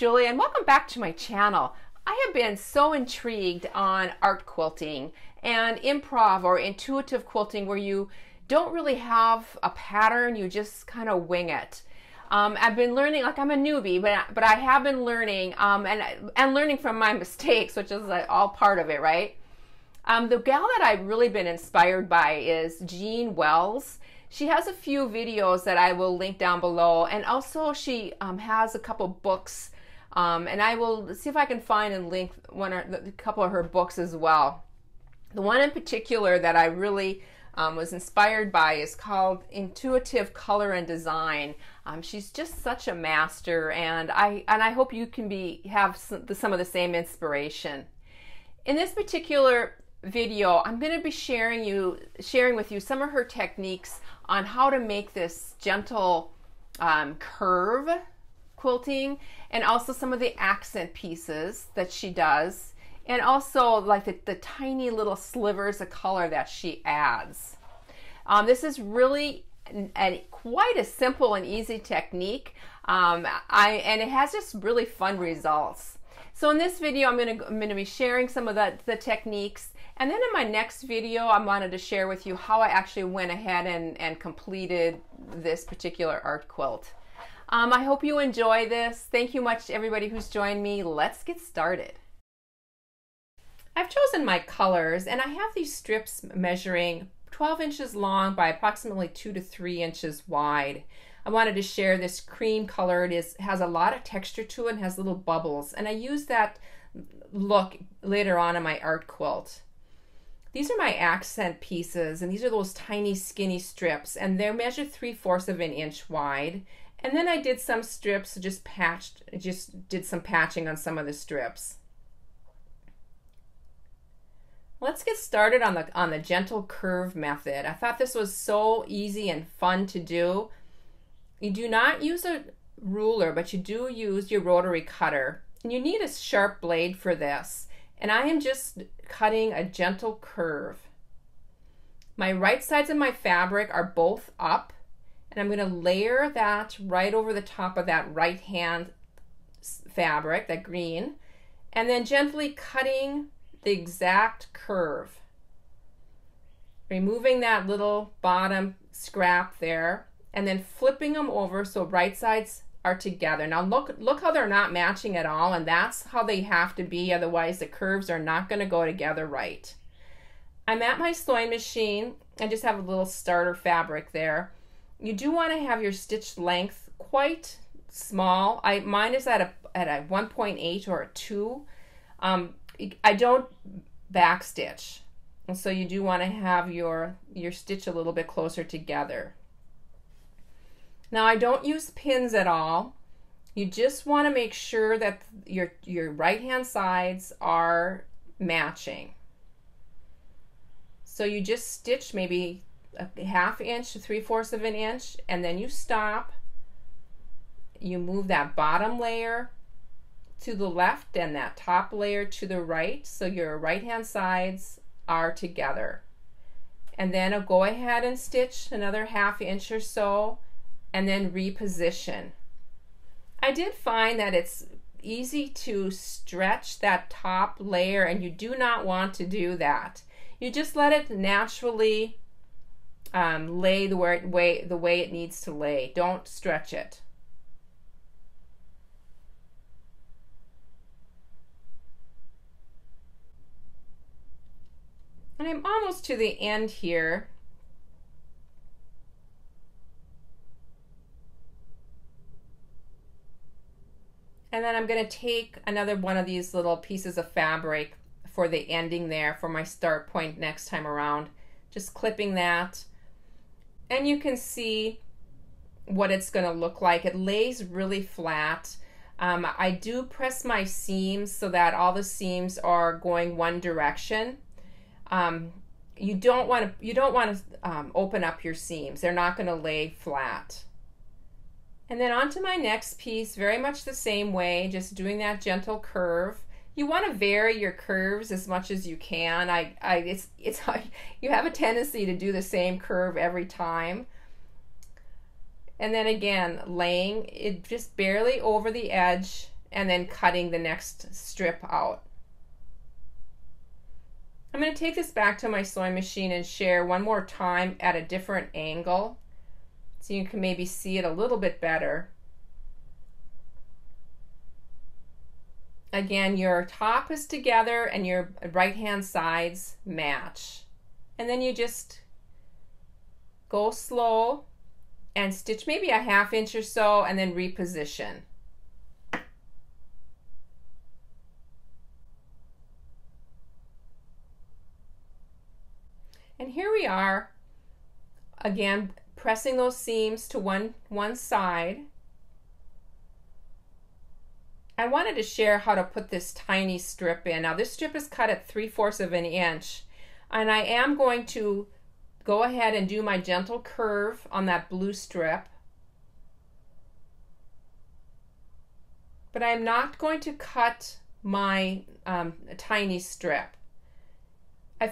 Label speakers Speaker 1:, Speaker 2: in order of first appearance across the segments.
Speaker 1: Julia and welcome back to my channel. I have been so intrigued on art quilting and improv or intuitive quilting where you don't really have a pattern, you just kind of wing it. Um, I've been learning, like I'm a newbie, but but I have been learning um, and and learning from my mistakes, which is like all part of it, right? Um, the gal that I've really been inspired by is Jean Wells. She has a few videos that I will link down below, and also she um, has a couple books, um, and I will see if I can find and link one or a couple of her books as well. The one in particular that I really um, was inspired by is called Intuitive Color and Design. Um, she's just such a master, and I and I hope you can be have some, some of the same inspiration. In this particular video, I'm going to be sharing you sharing with you some of her techniques on how to make this gentle um, curve quilting and also some of the accent pieces that she does and also like the, the tiny little slivers of color that she adds. Um, this is really a, quite a simple and easy technique um, I, and it has just really fun results. So in this video, I'm going to I'm to be sharing some of the, the techniques and then in my next video, I wanted to share with you how I actually went ahead and, and completed this particular art quilt. Um, I hope you enjoy this. Thank you much to everybody who's joined me. Let's get started. I've chosen my colors and I have these strips measuring 12 inches long by approximately 2 to 3 inches wide. I wanted to share this cream color. It is, has a lot of texture to it and has little bubbles. And I use that look later on in my art quilt. These are my accent pieces, and these are those tiny skinny strips, and they're measured three-fourths of an inch wide. And then I did some strips, just patched, just did some patching on some of the strips. Let's get started on the on the gentle curve method. I thought this was so easy and fun to do. You do not use a ruler, but you do use your rotary cutter. And you need a sharp blade for this. And I am just cutting a gentle curve. My right sides of my fabric are both up and I'm going to layer that right over the top of that right hand fabric, that green, and then gently cutting the exact curve. Removing that little bottom scrap there and then flipping them over so right sides are together. Now look, look how they're not matching at all, and that's how they have to be, otherwise the curves are not gonna go together right. I'm at my sewing machine I just have a little starter fabric there. You do wanna have your stitch length quite small. I Mine is at a, at a 1.8 or a 2. Um, I don't backstitch. And so you do want to have your, your stitch a little bit closer together. Now I don't use pins at all. You just want to make sure that your, your right hand sides are matching. So you just stitch maybe a half inch to three fourths of an inch and then you stop. You move that bottom layer to the left and that top layer to the right so your right hand sides are together. And then I'll go ahead and stitch another half inch or so and then reposition. I did find that it's easy to stretch that top layer and you do not want to do that. You just let it naturally um, lay the way, the way it needs to lay. Don't stretch it. And I'm almost to the end here. And then I'm going to take another one of these little pieces of fabric for the ending there for my start point next time around. Just clipping that. And you can see what it's going to look like. It lays really flat. Um, I do press my seams so that all the seams are going one direction. Um, you don't want to you don't want to um, open up your seams. They're not going to lay flat. And then onto my next piece, very much the same way, just doing that gentle curve. You want to vary your curves as much as you can. I, I, it's, it's, you have a tendency to do the same curve every time. And then again, laying it just barely over the edge and then cutting the next strip out. I'm going to take this back to my sewing machine and share one more time at a different angle so you can maybe see it a little bit better. Again, your top is together and your right hand sides match. And then you just go slow and stitch maybe a half inch or so and then reposition. And here we are, again, pressing those seams to one, one side. I wanted to share how to put this tiny strip in. Now this strip is cut at 3 fourths of an inch and I am going to go ahead and do my gentle curve on that blue strip. But I'm not going to cut my um, tiny strip. I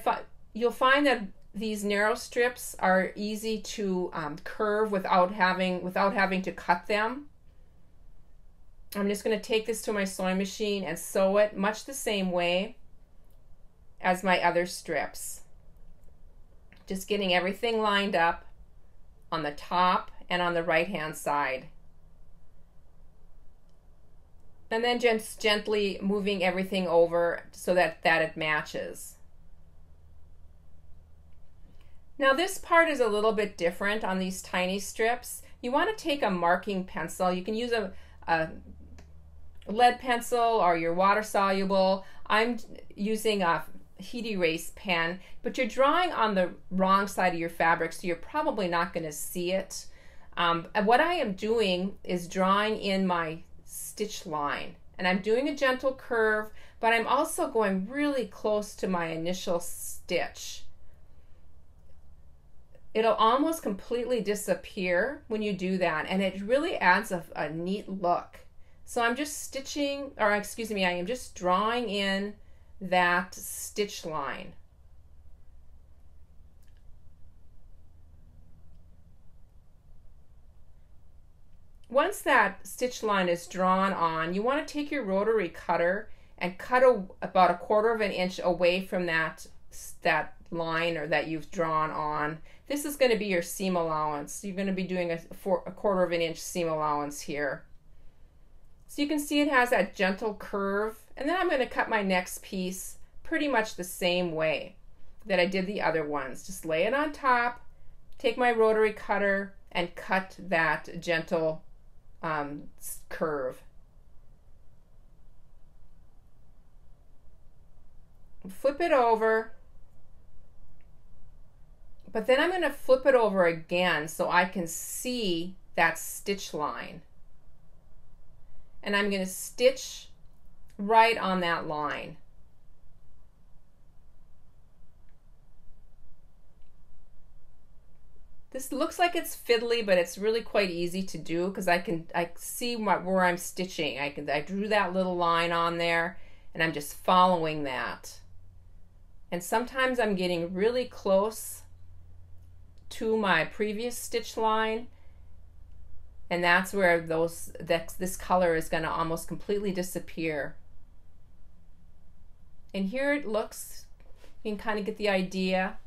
Speaker 1: you'll find that these narrow strips are easy to um, curve without having without having to cut them. I'm just going to take this to my sewing machine and sew it much the same way as my other strips. Just getting everything lined up on the top and on the right hand side. And then just gently moving everything over so that, that it matches. Now this part is a little bit different on these tiny strips. You want to take a marking pencil. You can use a, a lead pencil or your water soluble. I'm using a heat erase pen, but you're drawing on the wrong side of your fabric, so you're probably not going to see it. Um, what I am doing is drawing in my stitch line, and I'm doing a gentle curve, but I'm also going really close to my initial stitch it'll almost completely disappear when you do that and it really adds a, a neat look. So I'm just stitching, or excuse me, I am just drawing in that stitch line. Once that stitch line is drawn on, you want to take your rotary cutter and cut a, about a quarter of an inch away from that, that line or that you've drawn on this is going to be your seam allowance. You're going to be doing a, four, a quarter of an inch seam allowance here. So you can see it has that gentle curve. And then I'm going to cut my next piece pretty much the same way that I did the other ones. Just lay it on top, take my rotary cutter, and cut that gentle um, curve. Flip it over but then I'm going to flip it over again so I can see that stitch line. And I'm going to stitch right on that line. This looks like it's fiddly, but it's really quite easy to do because I can I see what, where I'm stitching. I can I drew that little line on there and I'm just following that. And sometimes I'm getting really close to my previous stitch line and that's where those that this color is going to almost completely disappear. And here it looks you can kind of get the idea.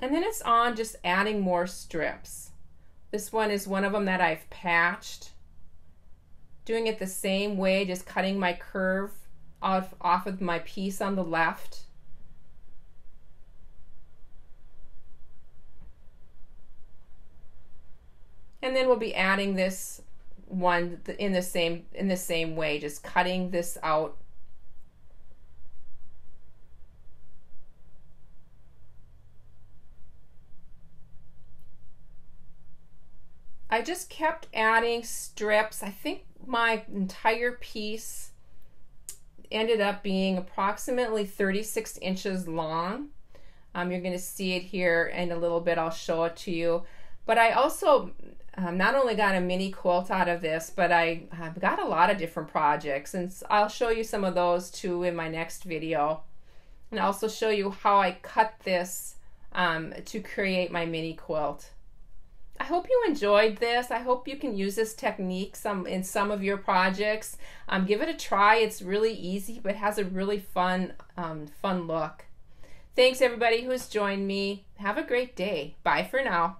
Speaker 1: And then it's on just adding more strips. This one is one of them that I've patched. Doing it the same way just cutting my curve off, off of my piece on the left And then we'll be adding this one in the same in the same way, just cutting this out. I just kept adding strips. I think my entire piece ended up being approximately 36 inches long. Um, you're going to see it here in a little bit. I'll show it to you. But I also um, not only got a mini quilt out of this, but I have got a lot of different projects, and I'll show you some of those too in my next video. And also show you how I cut this um, to create my mini quilt. I hope you enjoyed this. I hope you can use this technique some in some of your projects. Um, give it a try. It's really easy, but has a really fun, um, fun look. Thanks everybody who's joined me. Have a great day. Bye for now.